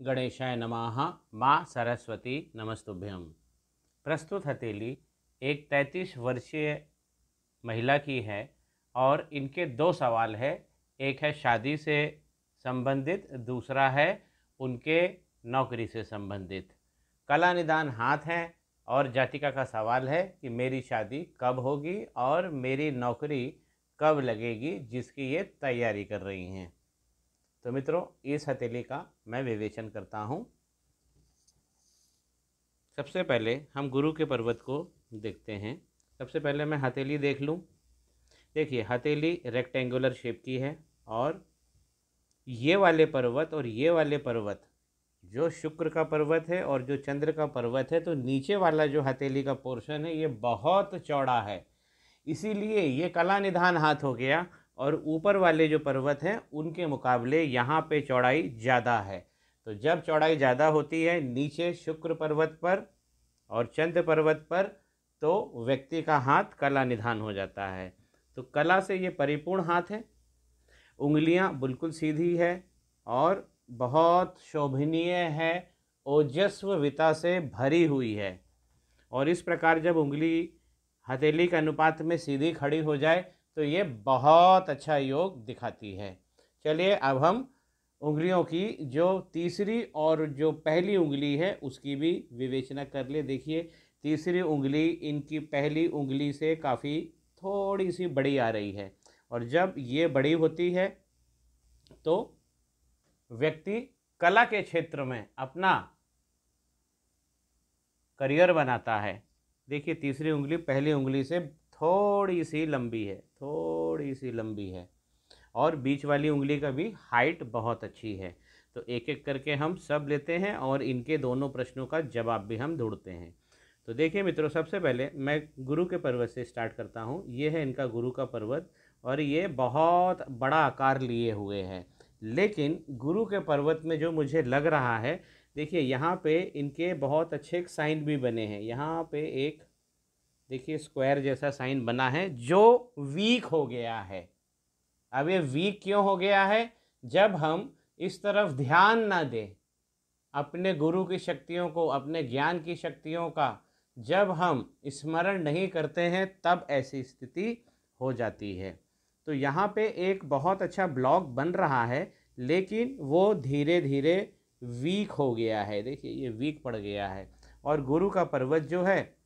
गणेशाय नमः, माँ सरस्वती नमस्तुभ्यम प्रस्तुत हथेली एक तैंतीस वर्षीय महिला की है और इनके दो सवाल है। एक है शादी से संबंधित, दूसरा है उनके नौकरी से संबंधित। कला निदान हाथ हैं और जातिका का सवाल है कि मेरी शादी कब होगी और मेरी नौकरी कब लगेगी जिसकी ये तैयारी कर रही हैं। तो मित्रों, इस हथेली का मैं विवेचन करता हूँ। सबसे पहले हम गुरु के पर्वत को देखते हैं। सबसे पहले मैं हथेली देख लूँ। देखिए, हथेली रेक्टेंगुलर शेप की है और ये वाले पर्वत और ये वाले पर्वत, जो शुक्र का पर्वत है और जो चंद्र का पर्वत है तो नीचे वाला जो हथेली का पोर्शन है, ये बहुत चौड़ा है। इसीलिए ये कला निधान हाथ हो गया। और ऊपर वाले जो पर्वत हैं, उनके मुकाबले यहाँ पे चौड़ाई ज़्यादा है। तो जब चौड़ाई ज़्यादा होती है, नीचे शुक्र पर्वत पर और चंद्र पर्वत पर तो व्यक्ति का हाथ कला निधान हो जाता है। तो कला से ये परिपूर्ण हाथ है। उंगलियाँ बिल्कुल सीधी है और बहुत शोभनीय है ओजस्वविता से भरी हुई है। और इस प्रकार जब उंगली, हथेली के अनुपात में सीधी खड़ी हो जाए तो ये बहुत अच्छा योग दिखाती है। चलिए अब हम उंगलियों की जो तीसरी और जो पहली उंगली है, उसकी भी विवेचना कर ले। देखिए, तीसरी उंगली, इनकी पहली उंगली से काफ़ी थोड़ी सी बड़ी आ रही है और जब ये बड़ी होती है तो व्यक्ति कला के क्षेत्र में अपना करियर बनाता है। देखिए, तीसरी उंगली पहली उंगली से थोड़ी सी लंबी है। थोड़ी सी लंबी है। और बीच वाली उंगली का भी हाइट बहुत अच्छी है। तो एक एक करके हम सब लेते हैं और इनके दोनों प्रश्नों का जवाब भी हम ढूंढते हैं। तो देखिए मित्रों, सबसे पहले मैं गुरु के पर्वत से स्टार्ट करता हूँ। ये है इनका गुरु का पर्वत और ये बहुत बड़ा आकार लिए हुए है। लेकिन गुरु के पर्वत में जो मुझे लग रहा है, देखिए यहाँ पे इनके बहुत अच्छे साइन भी बने हैं। यहाँ पे एक देखिए, स्क्वायर जैसा साइन बना है, जो वीक हो गया है। अब ये वीक क्यों हो गया है? जब हम इस तरफ़ ध्यान ना दें, अपने गुरु की शक्तियों को, अपने ज्ञान की शक्तियों का, जब हम स्मरण नहीं करते हैं, तब ऐसी स्थिति हो जाती है। तो यहाँ पे एक बहुत अच्छा ब्लॉक बन रहा है, लेकिन वो धीरे धीरे वीक हो गया है। देखिए, ये वीक पड़ गया है। और गुरु का पर्वत जो है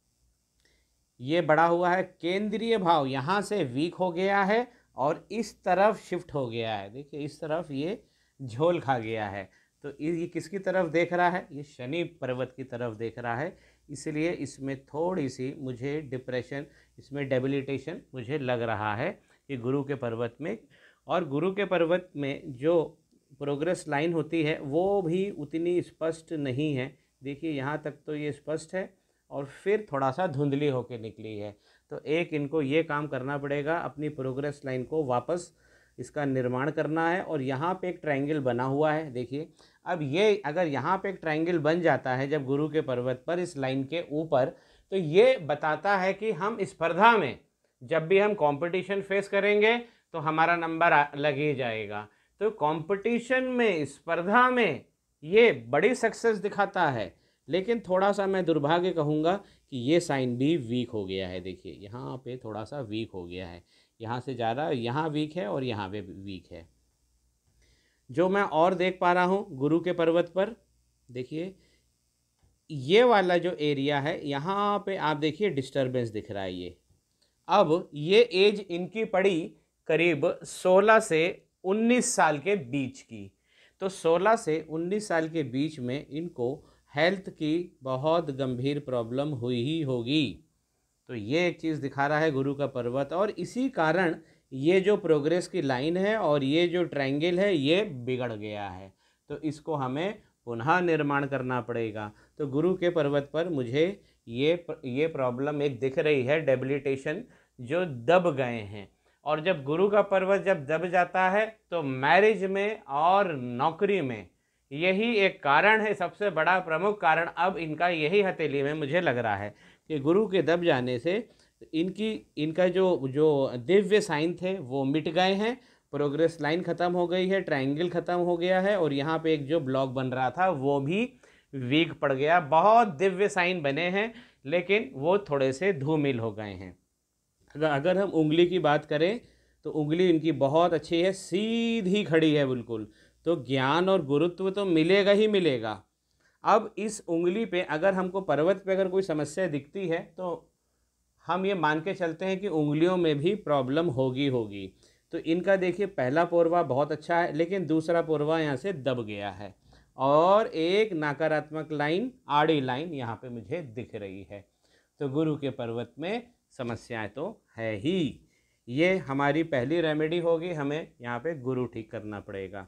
ये बड़ा हुआ है, केंद्रीय भाव यहाँ से वीक हो गया है और इस तरफ़ शिफ्ट हो गया है। देखिए, इस तरफ़ ये झोल खा गया है। तो ये किसकी तरफ़ देख रहा है? ये शनि पर्वत की तरफ़ देख रहा है। इसलिए इसमें थोड़ी सी मुझे डिप्रेशन इसमें डेबिलिटेशन मुझे लग रहा है कि गुरु के पर्वत में। और गुरु के पर्वत में जो प्रोग्रेस लाइन होती है, वो भी उतनी स्पष्ट नहीं है। देखिए, यहाँ तक तो ये स्पष्ट है। और फिर थोड़ा सा धुंधली होकर निकली है। तो एक इनको ये काम करना पड़ेगा, अपनी प्रोग्रेस लाइन को वापस इसका निर्माण करना है और यहाँ पे एक ट्रायंगल बना हुआ है, देखिए। अब ये अगर यहाँ पे एक ट्रायंगल बन जाता है जब गुरु के पर्वत पर इस लाइन के ऊपर तो ये बताता है कि हम स्पर्धा में जब भी हम कंपटीशन फेस करेंगे तो हमारा नंबर लग ही जाएगा। तो कंपटीशन में, स्पर्धा में ये बड़ी सक्सेस दिखाता है। लेकिन थोड़ा सा मैं दुर्भाग्य कहूँगा कि ये साइन भी वीक हो गया है। देखिए, यहाँ पे थोड़ा सा वीक हो गया है। यहाँ से ज़्यादा, यहाँ वीक है और यहाँ पे वीक है। जो मैं और देख पा रहा हूँ, गुरु के पर्वत पर, देखिए, ये वाला जो एरिया है, यहाँ पे आप देखिए डिस्टरबेंस दिख रहा है ये। अब ये एज इनकी पड़ी करीब 16 से 19 साल के बीच की। तो 16 से 19 साल के बीच में इनको हेल्थ की बहुत गंभीर प्रॉब्लम हुई ही होगी। तो ये एक चीज़ दिखा रहा है गुरु का पर्वत और इसी कारण ये जो प्रोग्रेस की लाइन है और ये जो ट्रायंगल है, ये बिगड़ गया है। तो इसको हमें पुनः निर्माण करना पड़ेगा। तो गुरु के पर्वत पर मुझे ये ये प्रॉब्लम एक दिख रही है डेबिलिटेशन जो दब गए हैं। और जब गुरु का पर्वत जब दब जाता है तो मैरिज में और नौकरी में यही एक कारण है, सबसे बड़ा प्रमुख कारण अब इनका यही हथेली में मुझे लग रहा है कि गुरु के दब जाने से इनकी, इनका जो जो दिव्य साइन थे वो मिट गए हैं, प्रोग्रेस लाइन ख़त्म हो गई है, ट्रायंगल ख़त्म हो गया है और यहाँ पे एक जो ब्लॉक बन रहा था वो भी वीक पड़ गया। बहुत दिव्य साइन बने हैं, लेकिन वो थोड़े से धूमिल हो गए हैं। अगर अगर हम उंगली की बात करें तो उंगली इनकी बहुत अच्छी है, सीधी खड़ी है बिल्कुल। तो ज्ञान और गुरुत्व तो मिलेगा ही मिलेगा। अब इस उंगली पे अगर हमको पर्वत पे अगर कोई समस्या दिखती है तो हम ये मान के चलते हैं कि उंगलियों में भी प्रॉब्लम होगी होगी। तो इनका देखिए, पहला पोरवा बहुत अच्छा है, लेकिन दूसरा पोरवा यहाँ से दब गया है। और एक नकारात्मक लाइन, आड़ी लाइन यहाँ पे मुझे दिख रही है। तो गुरु के पर्वत में समस्याएँ तो है ही। ये हमारी पहली रेमेडी होगी, हमें यहाँ पे गुरु ठीक करना पड़ेगा।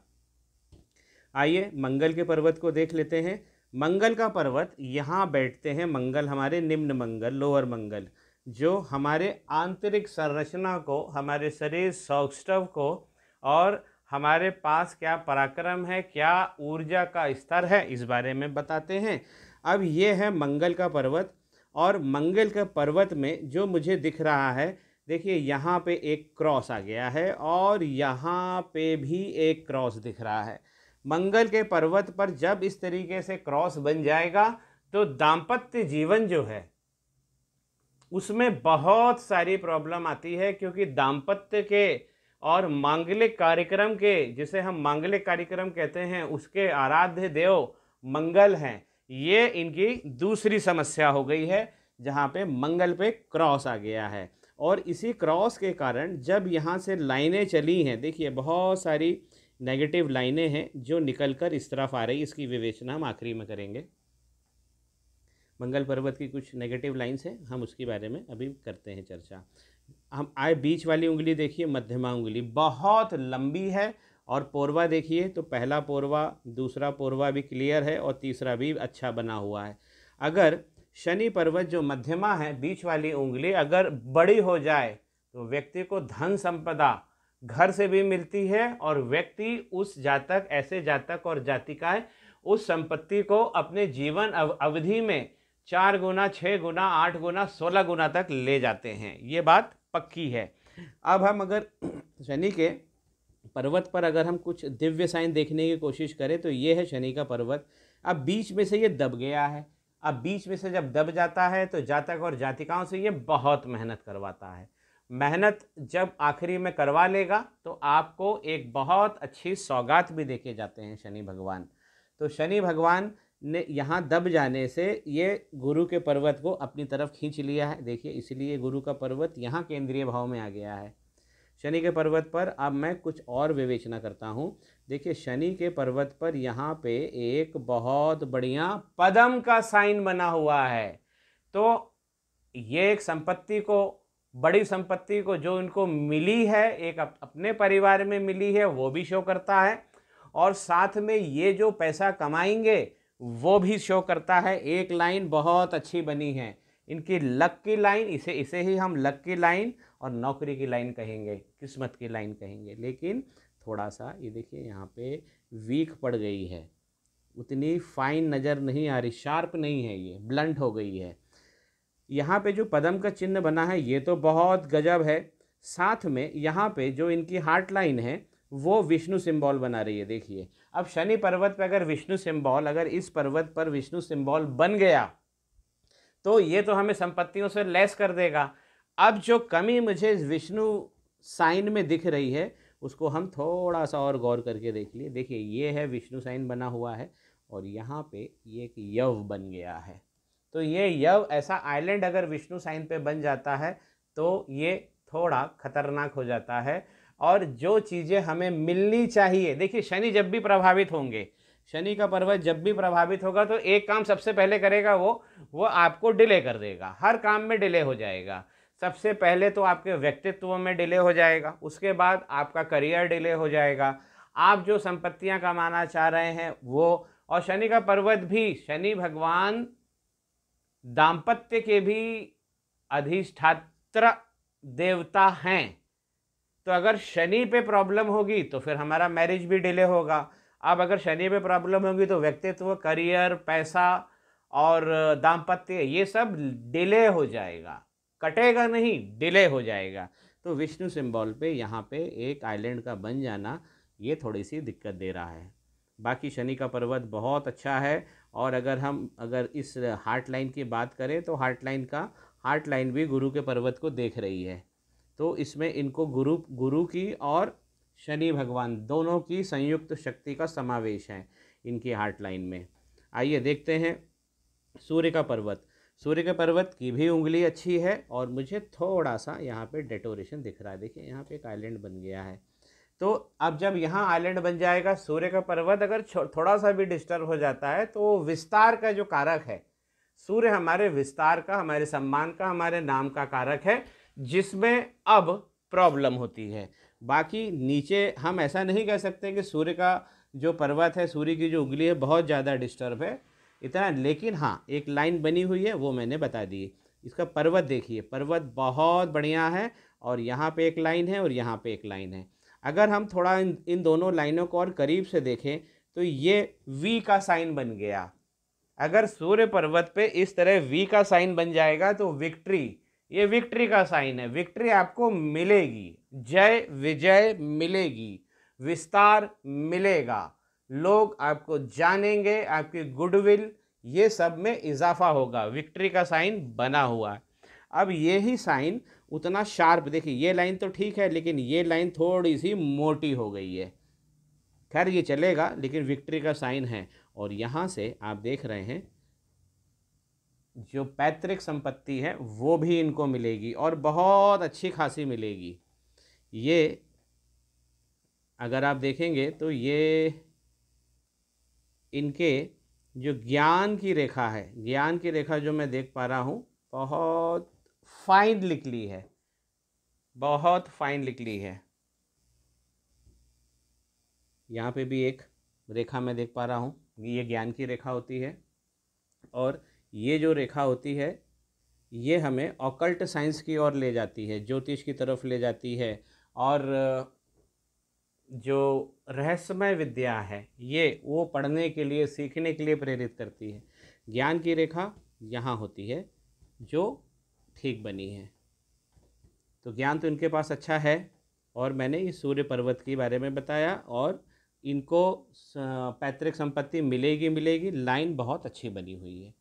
आइए मंगल के पर्वत को देख लेते हैं। मंगल का पर्वत यहाँ बैठते हैं। मंगल हमारे निम्न मंगल, लोअर मंगल, जो हमारे आंतरिक संरचना को, हमारे शरीर सौष्ठव को और हमारे पास क्या पराक्रम है, क्या ऊर्जा का स्तर है, इस बारे में बताते हैं। अब ये है मंगल का पर्वत और मंगल के पर्वत में जो मुझे दिख रहा है, देखिए यहाँ पे एक क्रॉस आ गया है और यहाँ पे भी एक क्रॉस दिख रहा है। मंगल के पर्वत पर जब इस तरीके से क्रॉस बन जाएगा तो दाम्पत्य जीवन जो है, उसमें बहुत सारी प्रॉब्लम आती है, क्योंकि दाम्पत्य के और मांगलिक कार्यक्रम के, जिसे हम मांगलिक कार्यक्रम कहते हैं, उसके आराध्य देव मंगल हैं। ये इनकी दूसरी समस्या हो गई है, जहाँ पे मंगल पे क्रॉस आ गया है। और इसी क्रॉस के कारण जब यहाँ से लाइनें चली हैं, देखिए, बहुत सारी नेगेटिव लाइनें हैं जो निकल कर इस तरफ़ आ रही इसकी विवेचना हम आखिरी में करेंगे। मंगल पर्वत की कुछ नेगेटिव लाइन्स हैं, हम उसके बारे में अभी करते हैं चर्चा। हम आए बीच वाली उंगली देखिए, मध्यमा उंगली, बहुत लंबी है और पोरवा देखिए तो पहला पोरवा, दूसरा पोरवा भी क्लियर है और तीसरा भी अच्छा बना हुआ है। अगर शनि पर्वत जो मध्यमा है, बीच वाली उंगली अगर बड़ी हो जाए तो व्यक्ति को धन संपदा घर से भी मिलती है और व्यक्ति उस जातक, ऐसे जातक और जातिकाएँ उस संपत्ति को अपने जीवन अवधि में चार गुना छः गुना, आठ गुना, सोलह गुना तक ले जाते हैं। ये बात पक्की है। अब हम अगर शनि के पर्वत पर अगर हम कुछ दिव्य साइन देखने की कोशिश करें तो ये है शनि का पर्वत। अब बीच में से ये दब गया है। अब बीच में से जब दब जाता है तो जातक और जातिकाओं से ये बहुत मेहनत करवाता है। मेहनत जब आखिरी में करवा लेगा तो आपको एक बहुत अच्छी सौगात भी देके जाते हैं शनि भगवान। तो शनि भगवान ने यहाँ दब जाने से ये गुरु के पर्वत को अपनी तरफ़ खींच लिया है। देखिए, इसलिए गुरु का पर्वत यहाँ केंद्रीय भाव में आ गया है। शनि के पर्वत पर अब मैं कुछ और विवेचना करता हूँ। देखिए, शनि के पर्वत पर यहाँ पे एक बहुत बढ़िया पदम का साइन बना हुआ है। तो ये एक संपत्ति को बड़ी संपत्ति को जो इनको मिली है, एक अपने परिवार में मिली है, वो भी शो करता है। और साथ में ये जो पैसा कमाएँगे, वो भी शो करता है। एक लाइन बहुत अच्छी बनी है। इनकी लक की लाइन, इसे इसे ही हम लक की लाइन और नौकरी की लाइन कहेंगे, किस्मत की लाइन कहेंगे। लेकिन थोड़ा सा ये देखिए, यहाँ पे वीक पड़ गई है। उतनी फाइन नज़र नहीं आ रही शार्प नहीं है ये ब्लंट हो गई है। यहाँ पे जो पदम का चिन्ह बना है, ये तो बहुत गजब है। साथ में यहाँ पे जो इनकी हार्ट लाइन है, वो विष्णु सिंबल बना रही है, देखिए। अब शनि पर्वत पर अगर विष्णु सिंबल अगर इस पर्वत पर विष्णु सिंबल बन गया तो ये तो हमें संपत्तियों से लेस कर देगा। अब जो कमी मुझे विष्णु साइन में दिख रही है, उसको हम थोड़ा सा और गौर करके देख लिए। देखिए, ये है, विष्णु साइन बना हुआ है और यहाँ पे ये एक यव बन गया है। तो ये यव ऐसा आइलैंड अगर विष्णु साइन पे बन जाता है तो ये थोड़ा खतरनाक हो जाता है। और जो चीज़ें हमें मिलनी चाहिए, देखिए शनि जब भी प्रभावित होंगे, शनि का पर्वत जब भी प्रभावित होगा तो एक काम सबसे पहले करेगा वो वो आपको डिले कर देगा। हर काम में डिले हो जाएगा। सबसे पहले तो आपके व्यक्तित्व में डिले हो जाएगा, उसके बाद आपका करियर डिले हो जाएगा। आप जो संपत्तियाँ कमाना चाह रहे हैं, वो, और शनि का पर्वत भी, शनि भगवान दाम्पत्य के भी अधिष्ठात्र देवता हैं तो अगर शनि पे प्रॉब्लम होगी तो फिर हमारा मैरिज भी डिले होगा। अब अगर शनि पे प्रॉब्लम होगी तो व्यक्तित्व, करियर, पैसा और दाम्पत्य, ये सब डिले हो जाएगा। कटेगा नहीं, डिले हो जाएगा। तो विष्णु सिंबल पे, यहाँ पे एक आइलैंड का बन जाना, ये थोड़ी सी दिक्कत दे रहा है। बाकी शनि का पर्वत बहुत अच्छा है और अगर हम, अगर इस हार्ट लाइन की बात करें तो हार्ट लाइन का हार्ट लाइन भी गुरु के पर्वत को देख रही है। तो इसमें इनको गुरु गुरु की और शनि भगवान दोनों की संयुक्त शक्ति का समावेश है इनकी हार्ट लाइन में। आइए देखते हैं सूर्य का पर्वत। सूर्य के पर्वत की भी उंगली अच्छी है और मुझे थोड़ा सा यहाँ पे डेटोरेशन दिख रहा है। देखिए, यहाँ पे एक आइलैंड बन गया है। तो अब जब यहाँ आइलैंड बन जाएगा, सूर्य का पर्वत अगर थोड़ा सा भी डिस्टर्ब हो जाता है तो विस्तार का जो कारक है, सूर्य हमारे विस्तार का, हमारे सम्मान का, हमारे नाम का कारक है, जिसमें अब प्रॉब्लम होती है। बाकी नीचे हम ऐसा नहीं कह सकते कि सूर्य का जो पर्वत है, सूर्य की जो उंगली है, बहुत ज़्यादा डिस्टर्ब है। इतना, लेकिन हाँ एक लाइन बनी हुई है, वो मैंने बता दी। इसका पर्वत देखिए, पर्वत बहुत बढ़िया है, और यहाँ पे एक लाइन है, और यहाँ पे एक लाइन है। अगर हम थोड़ा इन इन दोनों लाइनों को और करीब से देखें तो ये वी का साइन बन गया। अगर सूर्य पर्वत पे इस तरह वी का साइन बन जाएगा तो विक्ट्री ये विक्ट्री का साइन है। विक्ट्री आपको मिलेगी। जय विजय मिलेगी। विस्तार मिलेगा। लोग आपको जानेंगे, आपकी गुडविल, ये सब में इजाफा होगा। विक्ट्री का साइन बना हुआ है। अब ये ही साइन उतना शार्प। देखिए, ये लाइन तो ठीक है, लेकिन ये लाइन थोड़ी सी मोटी हो गई है। खैर, ये चलेगा, लेकिन विक्ट्री का साइन है। और यहाँ से आप देख रहे हैं, जो पैतृक संपत्ति है, वो भी इनको मिलेगी और बहुत अच्छी खासी मिलेगी। ये, अगर आप देखेंगे तो ये इनके जो ज्ञान की रेखा है, ज्ञान की रेखा जो मैं देख पा रहा हूँ, बहुत फाइन लिख ली है। बहुत फाइन लिख ली है। यहाँ पे भी एक रेखा मैं देख पा रहा हूँ। ये ज्ञान की रेखा होती है। और ये जो रेखा होती है, ये हमें ऑकल्ट साइंस की ओर ले जाती है, ज्योतिष की तरफ़ ले जाती है। और, जो रहस्यमय विद्या है, ये वो पढ़ने के लिए, सीखने के लिए प्रेरित करती है। ज्ञान की रेखा यहाँ होती है, जो ठीक बनी है। तो ज्ञान तो इनके पास अच्छा है और मैंने इस सूर्य पर्वत के बारे में बताया और इनको पैतृक संपत्ति मिलेगी मिलेगी, लाइन बहुत अच्छी बनी हुई है।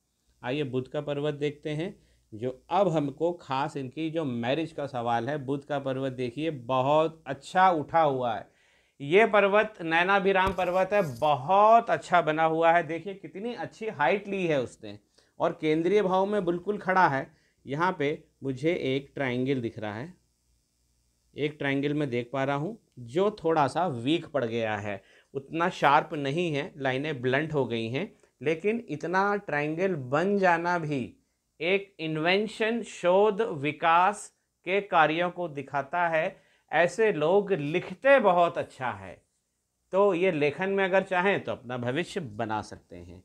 आइए बुद्ध का पर्वत देखते हैं, जो अब हमको खास इनकी जो मैरिज का सवाल है, बुद्ध का पर्वत देखिए, बहुत अच्छा उठा हुआ है। ये पर्वत नैनाभिराम पर्वत है, बहुत अच्छा बना हुआ है। देखिए कितनी अच्छी हाइट ली है उसने और केंद्रीय भाव में बिल्कुल खड़ा है। यहाँ पे मुझे एक ट्रायंगल दिख रहा है। एक ट्रायंगल में देख पा रहा हूँ, जो थोड़ा सा वीक पड़ गया है। उतना शार्प नहीं है, लाइनें ब्लंट हो गई हैं, लेकिन इतना ट्रायंगल बन जाना भी एक इन्वेंशन शोध विकास के कार्यों को दिखाता है। ऐसे लोग लिखते बहुत अच्छा है। तो ये लेखन में अगर चाहें तो अपना भविष्य बना सकते हैं।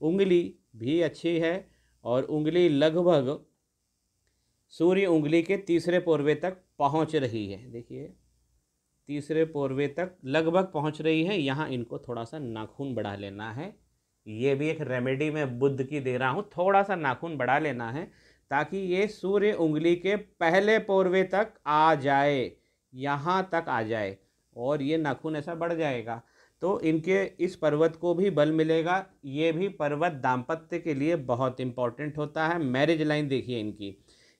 उंगली भी अच्छी है और उंगली लगभग सूर्य उंगली के तीसरे पोरवे तक पहुँच रही है। देखिए, तीसरे पोरवे तक लगभग पहुँच रही है। यहाँ इनको थोड़ा सा नाखून बढ़ा लेना है। ये भी एक रेमेडी मैं बुद्ध की दे रहा हूँ। थोड़ा सा नाखून बढ़ा लेना है ताकि ये सूर्य उंगली के पहले पोरवे तक आ जाए, यहाँ तक आ जाए और ये नाखून ऐसा बढ़ जाएगा। तो इनके इस पर्वत को भी बल मिलेगा। ये भी पर्वत दाम्पत्य के लिए बहुत इंपॉर्टेंट होता है। मैरिज लाइन देखिए इनकी।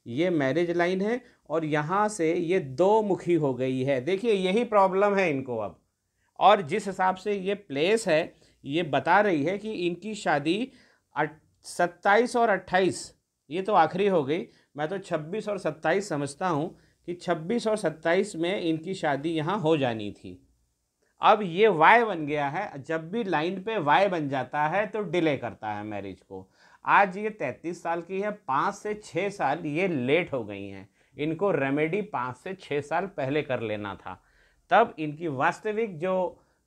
ये मैरिज लाइन है और यहाँ से ये दो मुखी हो गई है। देखिए, यही प्रॉब्लम है इनको अब। और जिस हिसाब से ये प्लेस है, ये बता रही है कि इनकी शादी सत्ताईस और अट्ठाईस, ये तो आखिरी हो गई। मैं तो छब्बीस और सत्ताईस समझता हूँ कि छब्बीस और सत्ताईस में इनकी शादी यहाँ हो जानी थी। अब ये वाई बन गया है। जब भी लाइन पे वाई बन जाता है तो डिले करता है मैरिज को। आज ये तैंतीस साल की है, पाँच से छः साल ये लेट हो गई हैं। इनको रेमेडी पाँच से छः साल पहले कर लेना था। तब इनकी वास्तविक जो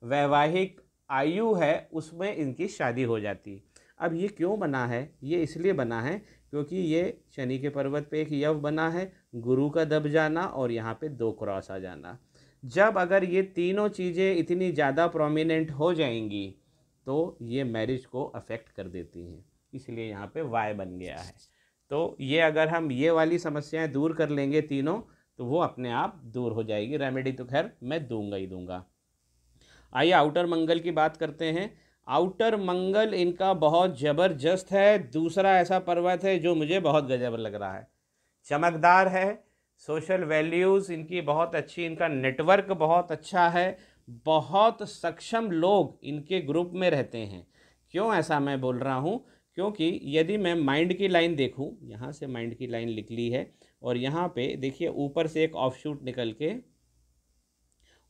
वैवाहिक आयु है, उसमें इनकी शादी हो जाती। अब ये क्यों बना है? ये इसलिए बना है क्योंकि ये शनि के पर्वत पे एक यव बना है, गुरु का दब जाना और यहाँ पे दो क्रॉस आ जाना। जब अगर ये तीनों चीज़ें इतनी ज़्यादा प्रोमिनेंट हो जाएँगी तो ये मैरिज को अफेक्ट कर देती हैं। इसलिए यहाँ पे वाय बन गया है। तो ये अगर हम ये वाली समस्याएँ दूर कर लेंगे तीनों तो वो अपने आप दूर हो जाएगी। रेमेडी तो खैर मैं दूँगा ही दूँगा। आइए आउटर मंगल की बात करते हैं। आउटर मंगल इनका बहुत ज़बरदस्त है। दूसरा ऐसा पर्वत है जो मुझे बहुत गजब लग रहा है। चमकदार है। सोशल वैल्यूज़ इनकी बहुत अच्छी, इनका नेटवर्क बहुत अच्छा है। बहुत सक्षम लोग इनके ग्रुप में रहते हैं। क्यों ऐसा मैं बोल रहा हूँ? क्योंकि यदि मैं माइंड की लाइन देखूँ, यहाँ से माइंड की लाइन लिख ली है, और यहाँ पे देखिए ऊपर से एक ऑफ़ शूट निकल के,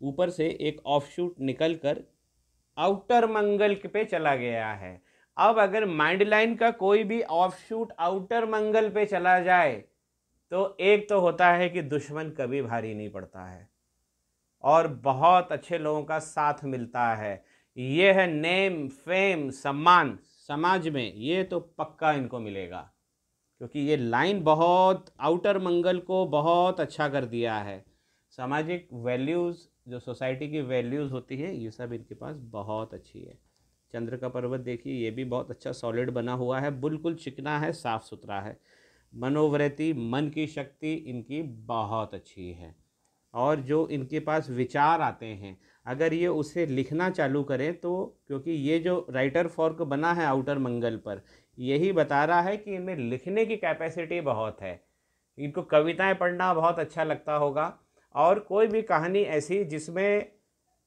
ऊपर से एक ऑफ़ शूट निकल कर आउटर मंगल पे चला गया है। अब अगर माइंड लाइन का कोई भी ऑफ़ शूट आउटर मंगल पे चला जाए तो एक तो होता है कि दुश्मन कभी भारी नहीं पड़ता है, और बहुत अच्छे लोगों का साथ मिलता है। यह है नेम फेम सम्मान। समाज में, ये तो पक्का इनको मिलेगा। क्योंकि ये लाइन बहुत आउटर मंगल को बहुत अच्छा कर दिया है। सामाजिक वैल्यूज़ जो सोसाइटी की वैल्यूज़ होती है, ये सब इनके पास बहुत अच्छी है। चंद्र का पर्वत देखिए, ये भी बहुत अच्छा सॉलिड बना हुआ है, बिल्कुल चिकना है, साफ़ सुथरा है। मनोवृत्ति, मन की शक्ति इनकी बहुत अच्छी है। और जो इनके पास विचार आते हैं, अगर ये उसे लिखना चालू करें तो क्योंकि ये जो राइटर फॉर्क बना है आउटर मंगल पर, यही बता रहा है कि इनमें लिखने की कैपेसिटी बहुत है। इनको कविताएँ पढ़ना बहुत अच्छा लगता होगा। और कोई भी कहानी ऐसी जिसमें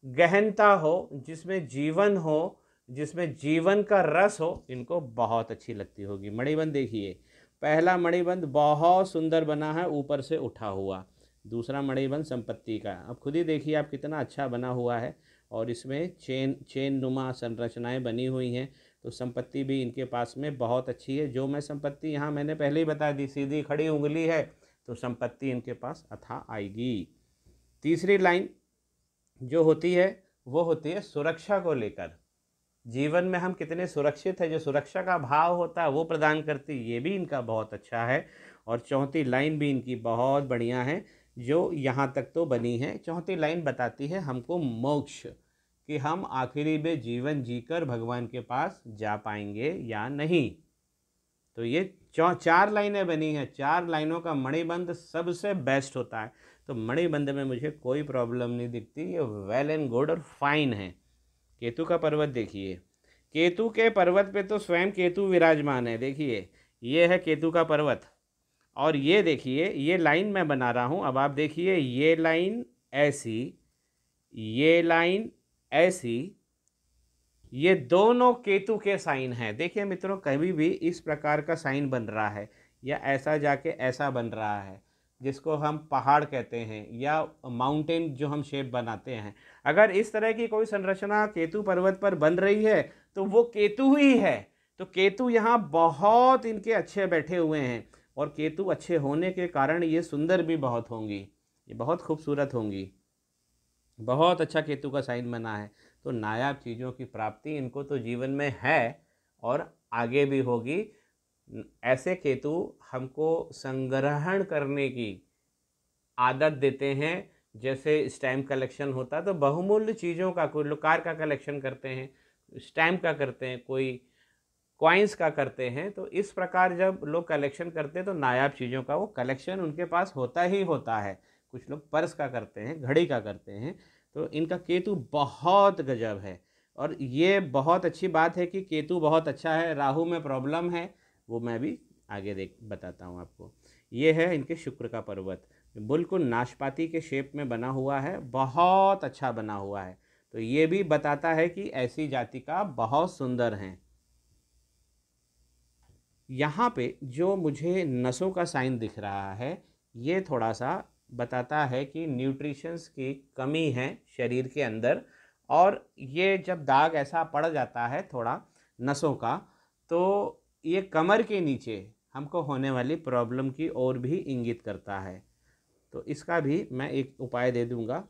गहनता हो, जिसमें जीवन हो, जिसमें जीवन का रस हो, इनको बहुत अच्छी लगती होगी। मणिबंध देखिए, पहला मणिबंध बहुत सुंदर बना है, ऊपर से उठा हुआ। दूसरा मणिबंध संपत्ति का। अब खुद ही देखिए आप कितना अच्छा बना हुआ है और इसमें चेन चेन नुमा संरचनाएँ बनी हुई हैं तो संपत्ति भी इनके पास में बहुत अच्छी है। जो मैं संपत्ति यहाँ मैंने पहले ही बता दी, सीधी खड़ी उंगली है तो संपत्ति इनके पास अथा आएगी। तीसरी लाइन जो होती है, वो होती है सुरक्षा को लेकर। जीवन में हम कितने सुरक्षित है, जो सुरक्षा का भाव होता है, वो प्रदान करती ये भी इनका बहुत अच्छा है। और चौथी लाइन भी इनकी बहुत बढ़िया है जो यहाँ तक तो बनी है। चौथी लाइन बताती है हमको मोक्ष, कि हम आखिरी में जीवन जीकर भगवान के पास जा पाएँगे या नहीं। तो ये चौ, चार लाइनें बनी हैं। चार लाइनों का मणिबंध सबसे बेस्ट होता है। तो मणिबंध में मुझे कोई प्रॉब्लम नहीं दिखती। ये वेल एंड गुड और फाइन है। केतु का पर्वत देखिए। केतु के पर्वत पे तो स्वयं केतु विराजमान है। देखिए, ये है केतु का पर्वत। और ये देखिए, ये लाइन मैं बना रहा हूँ। अब आप देखिए, ये लाइन ऐसी, ये लाइन ऐसी, ये दोनों केतु के साइन हैं। देखिए मित्रों, कभी भी इस प्रकार का साइन बन रहा है या ऐसा जाके ऐसा बन रहा है, जिसको हम पहाड़ कहते हैं या माउंटेन जो हम शेप बनाते हैं। अगर इस तरह की कोई संरचना केतु पर्वत पर बन रही है तो वो केतु ही है। तो केतु यहाँ बहुत इनके अच्छे बैठे हुए हैं। और केतु अच्छे होने के कारण ये सुंदर भी बहुत होंगी, ये बहुत खूबसूरत होंगी। बहुत अच्छा केतु का साइन बना है तो नायाब चीज़ों की प्राप्ति इनको तो जीवन में है और आगे भी होगी। ऐसे केतु हमको संग्रहण करने की आदत देते हैं। जैसे स्टैम्प कलेक्शन होता है तो बहुमूल्य चीज़ों का, कोई लोग कार का कलेक्शन करते हैं स्टैम्प का करते हैं, कोई कॉइन्स का करते हैं तो इस प्रकार जब लोग कलेक्शन करते हैं तो नायाब चीज़ों का वो कलेक्शन उनके पास होता ही होता है। कुछ लोग पर्स का करते हैं, घड़ी का करते हैं तो इनका केतु बहुत गजब है। और ये बहुत अच्छी बात है कि केतु बहुत अच्छा है, राहु में प्रॉब्लम है, वो मैं भी आगे देख, बताता हूँ आपको। ये है इनके शुक्र का पर्वत। बिल्कुल नाशपाती के शेप में बना हुआ है, बहुत अच्छा बना हुआ है। तो ये भी बताता है कि ऐसी जाति का बहुत सुंदर हैं। यहाँ पे जो मुझे नसों का साइन दिख रहा है, ये थोड़ा सा बताता है कि न्यूट्रिशंस की कमी है शरीर के अंदर और ये जब दाग ऐसा पड़ जाता है थोड़ा नसों का तो ये कमर के नीचे हमको होने वाली प्रॉब्लम की ओर भी इंगित करता है। तो इसका भी मैं एक उपाय दे दूँगा,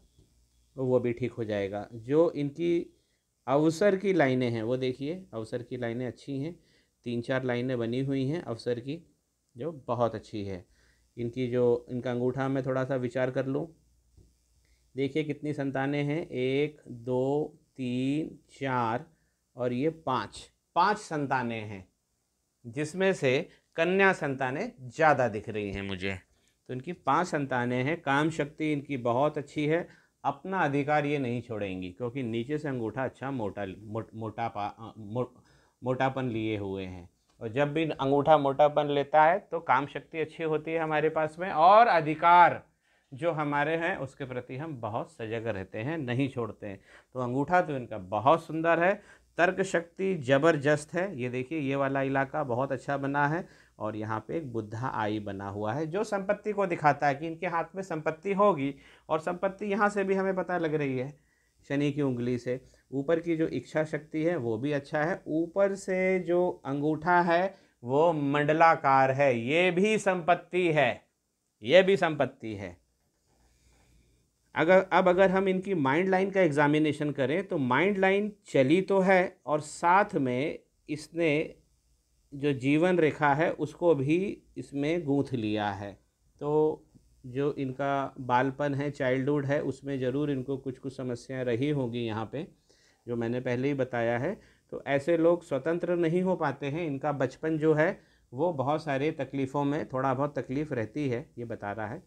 वो भी ठीक हो जाएगा। जो इनकी अवसर की लाइनें हैं, वो देखिए, अवसर की लाइनें अच्छी हैं। तीन चार लाइनें बनी हुई हैं अवसर की जो बहुत अच्छी है। इनकी जो इनका अंगूठा मैं थोड़ा सा विचार कर लूँ। देखिए कितनी संतानें हैं। एक दो तीन चार और ये पाँच। पाँच संतानें हैं जिसमें से कन्या संतानें ज़्यादा दिख रही हैं मुझे। तो इनकी पाँच संतानें हैं। काम शक्ति इनकी बहुत अच्छी है। अपना अधिकार ये नहीं छोड़ेंगी क्योंकि नीचे से अंगूठा अच्छा मोटा मो, मो, मोटापन लिए हुए हैं। और जब भी अंगूठा मोटापन लेता है तो काम शक्ति अच्छी होती है हमारे पास में, और अधिकार जो हमारे हैं, उसके प्रति हम बहुत सजग रहते हैं, नहीं छोड़ते हैं। तो अंगूठा तो इनका बहुत सुंदर है। तर्क शक्ति ज़बरदस्त है। ये देखिए, ये वाला इलाका बहुत अच्छा बना है, और यहाँ पे एक बुद्धा आई बना हुआ है, जो संपत्ति को दिखाता है कि इनके हाथ में संपत्ति होगी, और संपत्ति यहाँ से भी हमें पता लग रही है। शनि की उंगली से। ऊपर की जो इच्छा शक्ति है, वो भी अच्छा है। ऊपर से जो अंगूठा है, वो मंडलाकार है। ये भी संपत्ति है। ये भी संपत्ति है। अगर, अब अगर हम इनकी माइंड लाइन का एग्ज़ामिनेशन करें तो माइंड लाइन चली तो है और साथ में इसने जो जीवन रेखा है, उसको भी इसमें गूँथ लिया है। तो जो इनका बालपन है चाइल्डहुड है, उसमें ज़रूर इनको कुछ कुछ समस्याएँ रही होंगी यहाँ पे, जो मैंने पहले ही बताया है। तो ऐसे लोग स्वतंत्र नहीं हो पाते हैं। इनका बचपन जो है, वो बहुत सारे तकलीफ़ों में थोड़ा बहुत तकलीफ़ रहती है, ये बता रहा है।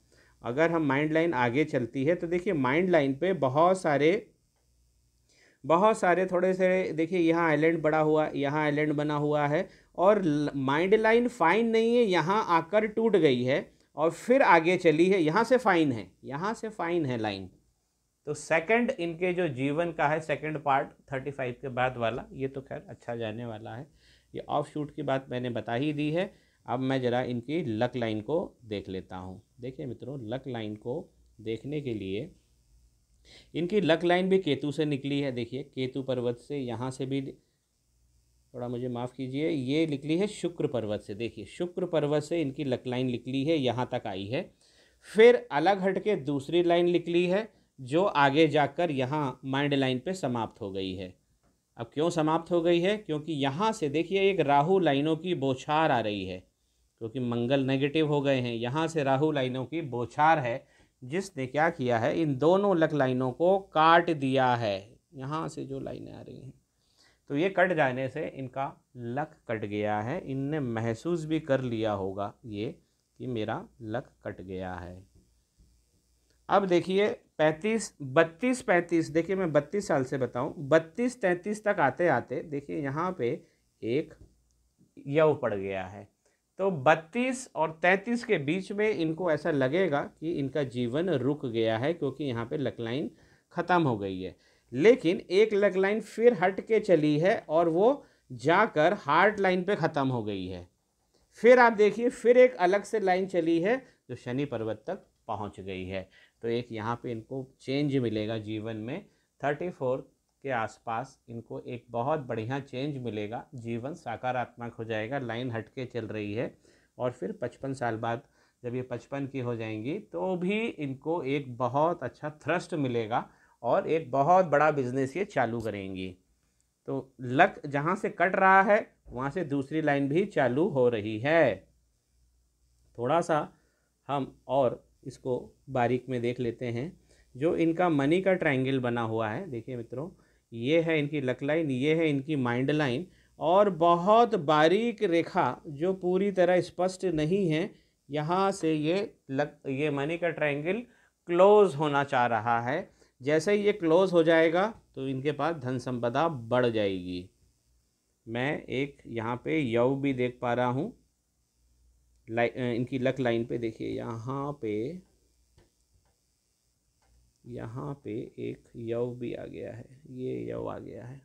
अगर हम माइंड लाइन आगे चलती है तो देखिए माइंड लाइन पे बहुत सारे बहुत सारे थोड़े से, देखिए यहाँ आइलैंड बड़ा हुआ, यहाँ आइलैंड बना हुआ है, और माइंड लाइन फाइन नहीं है, यहाँ आकर टूट गई है। और फिर आगे चली है, यहाँ से फाइन है, यहाँ से फाइन है लाइन तो सेकंड इनके जो जीवन का है सेकंड पार्ट थर्टी फाइव के बाद वाला, ये तो खैर अच्छा जाने वाला है. ये ऑफ़ शूट की बात मैंने बता ही दी है. अब मैं ज़रा इनकी लक लाइन को देख लेता हूँ. देखिए मित्रों लक लाइन को देखने के लिए इनकी लक लाइन भी केतु से निकली है. देखिए, केतु पर्वत से यहाँ से भी थोड़ा मुझे माफ़ कीजिए। ये निकली है शुक्र पर्वत से। देखिए, शुक्र पर्वत से इनकी लक लाइन निकली है, यहाँ तक आई है। फिर अलग हट के दूसरी लाइन निकली है, जो आगे जाकर यहाँ माइंड लाइन पे समाप्त हो गई है। अब क्यों समाप्त हो गई है? क्योंकि यहाँ से देखिए, एक राहु लाइनों की बौछार आ रही है, क्योंकि मंगल नेगेटिव हो गए हैं। यहाँ से राहु लाइनों की बोछार है, जिसने क्या किया है? इन दोनों लक लाइनों को काट दिया है। यहाँ से जो लाइनें आ रही हैं तो ये कट जाने से इनका लक कट गया है। इनने महसूस भी कर लिया होगा ये कि मेरा लक कट गया है। अब देखिए, पैंतीस, बत्तीस, पैंतीस, देखिए मैं बत्तीस साल से बताऊँ, बत्तीस, तैंतीस तक आते आते देखिए यहाँ पे एक यव पड़ गया है। तो 32 और 33 के बीच में इनको ऐसा लगेगा कि इनका जीवन रुक गया है क्योंकि यहाँ पे लक लाइन ख़त्म हो गई है। लेकिन एक लक लाइन फिर हट के चली है और वो जाकर हार्ट लाइन पे ख़त्म हो गई है। फिर आप देखिए, फिर एक अलग से लाइन चली है जो शनि पर्वत तक पहुँच गई है। तो एक यहाँ पे इनको चेंज मिलेगा जीवन में। थर्टी फोर के आसपास इनको एक बहुत बढ़िया चेंज मिलेगा। जीवन सकारात्मक हो जाएगा, लाइन हट के चल रही है। और फिर पचपन साल बाद जब ये पचपन की हो जाएँगी तो भी इनको एक बहुत अच्छा थ्रस्ट मिलेगा। और एक बहुत बड़ा बिज़नेस ये चालू करेंगी। तो लक जहाँ से कट रहा है, वहाँ से दूसरी लाइन भी चालू हो रही है। थोड़ा सा हम और इसको बारीक में देख लेते हैं। जो इनका मनी का ट्रायंगल बना हुआ है, देखिए मित्रों, ये है इनकी लक लाइन ये है इनकी माइंड लाइन और बहुत बारीक रेखा जो पूरी तरह स्पष्ट नहीं है, यहाँ से ये लक ये मनी का ट्रायंगल क्लोज होना चाह रहा है। जैसे ही ये क्लोज हो जाएगा तो इनके पास धन संपदा बढ़ जाएगी। मैं एक यहाँ पे यव भी देख पा रहा हूँ। इनकी लक लाइन पे देखिए, यहाँ पे यहाँ पे एक यव भी आ गया है, ये यव आ गया है।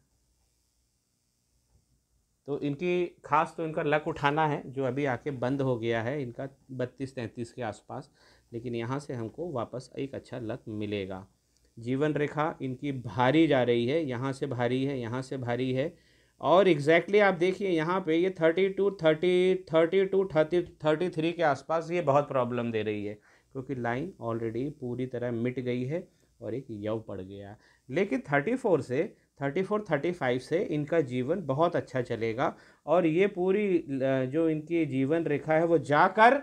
तो इनकी खास तो इनका लक उठाना है, जो अभी आके बंद हो गया है, इनका बत्तीस तैंतीस के आसपास, लेकिन यहाँ से हमको वापस एक अच्छा लक मिलेगा। जीवन रेखा इनकी भारी जा रही है, यहाँ से भारी है, यहाँ से भारी है। और एग्जैक्टली exactly आप देखिए, यहाँ पे ये thirty two thirty thirty two thirty thirty three के आसपास ये बहुत प्रॉब्लम दे रही है, क्योंकि लाइन ऑलरेडी पूरी तरह मिट गई है और एक यव पड़ गया। लेकिन थर्टी फोर से थर्टी फोर थर्टी फाइव से इनका जीवन बहुत अच्छा चलेगा और ये पूरी जो इनकी जीवन रेखा है, वो जाकर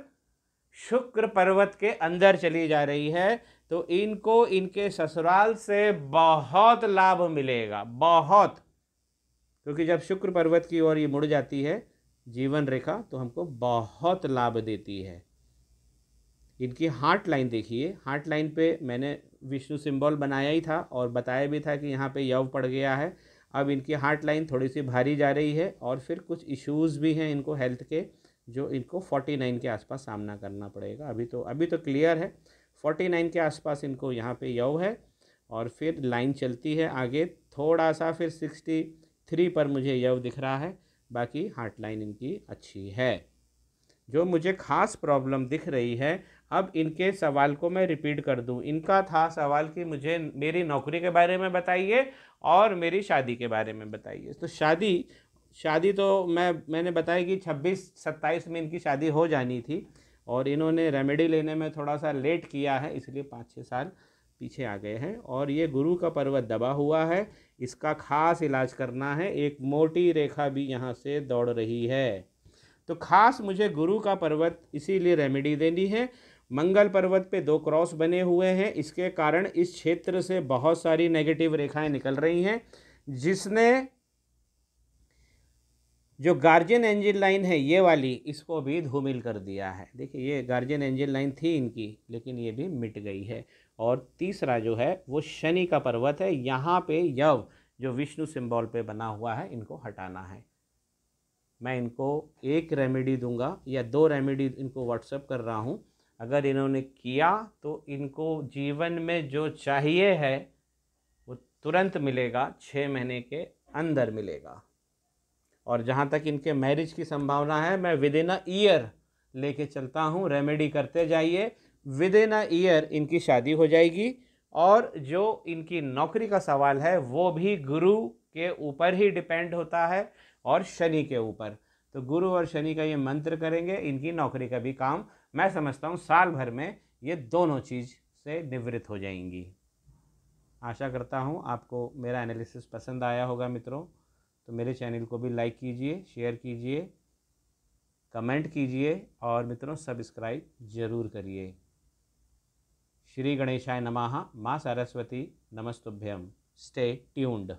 शुक्र पर्वत के अंदर चली जा रही है। तो इनको इनके ससुराल से बहुत लाभ मिलेगा, बहुत। क्योंकि जब शुक्र पर्वत की ओर ये मुड़ जाती है, जीवन रेखा तो हमको बहुत लाभ देती है। इनकी हार्ट लाइन देखिए, हार्ट लाइन पे मैंने विष्णु सिंबल बनाया ही था और बताया भी था कि यहाँ पे यव पड़ गया है। अब इनकी हार्ट लाइन थोड़ी सी भारी जा रही है और फिर कुछ इश्यूज़ भी हैं इनको हेल्थ के, जो इनको फोर्टी नाइन के आसपास सामना करना पड़ेगा। अभी तो अभी तो क्लियर है। फोर्टी नाइन के आसपास इनको यहाँ पे यव है और फिर लाइन चलती है आगे। थोड़ा सा फिर सिक्सटी थ्री पर मुझे यव दिख रहा है, बाकी हार्ट लाइन इनकी अच्छी है। जो मुझे ख़ास प्रॉब्लम दिख रही है, अब इनके सवाल को मैं रिपीट कर दूँ। इनका था सवाल कि मुझे मेरी नौकरी के बारे में बताइए और मेरी शादी के बारे में बताइए। तो शादी शादी तो मैं, मैंने बताया कि छब्बीस सत्ताईस में इनकी शादी हो जानी थी और इन्होंने रेमेडी लेने में थोड़ा सा लेट किया है, इसलिए पाँच छः साल पीछे आ गए हैं। और ये गुरु का पर्वत दबा हुआ है, इसका खास इलाज करना है, एक मोटी रेखा भी यहाँ से दौड़ रही है। तो खास मुझे गुरु का पर्वत इसीलिए रेमेडी देनी है। मंगल पर्वत पे दो क्रॉस बने हुए हैं, इसके कारण इस क्षेत्र से बहुत सारी नेगेटिव रेखाएँ निकल रही हैं, जिसने जो गार्जियन एंजिल लाइन है, ये वाली, इसको भी धूमिल कर दिया है। देखिए, ये गार्जियन एंजिल लाइन थी इनकी, लेकिन ये भी मिट गई है। और तीसरा जो है, वो शनि का पर्वत है। यहाँ पे यव, जो विष्णु सिंबल पे बना हुआ है, इनको हटाना है। मैं इनको एक रेमेडी दूँगा, या दो रेमेडी इनको व्हाट्सअप कर रहा हूँ। अगर इन्होंने किया तो इनको जीवन में जो चाहिए है, वो तुरंत मिलेगा छः महीने के अंदर मिलेगा। और जहाँ तक इनके मैरिज की संभावना है, मैं विद इन अ ईयर लेके चलता हूँ, रेमेडी करते जाइए। विद इन अ ईयर इनकी शादी हो जाएगी और जो इनकी नौकरी का सवाल है, वो भी गुरु के ऊपर ही डिपेंड होता है और शनि के ऊपर। तो गुरु और शनि का ये मंत्र करेंगे, इनकी नौकरी का भी काम। मैं समझता हूँ साल भर में ये दोनों चीज़ से निवृत्त हो जाएँगी। आशा करता हूँ आपको मेरा एनालिसिस पसंद आया होगा मित्रों। तो मेरे चैनल को भी लाइक कीजिए, शेयर कीजिए, कमेंट कीजिए और मित्रों सब्सक्राइब ज़रूर करिए। श्री गणेशाय नमः, माँ सरस्वती नमस्तुभ्यम स्टे ट्यून्ड।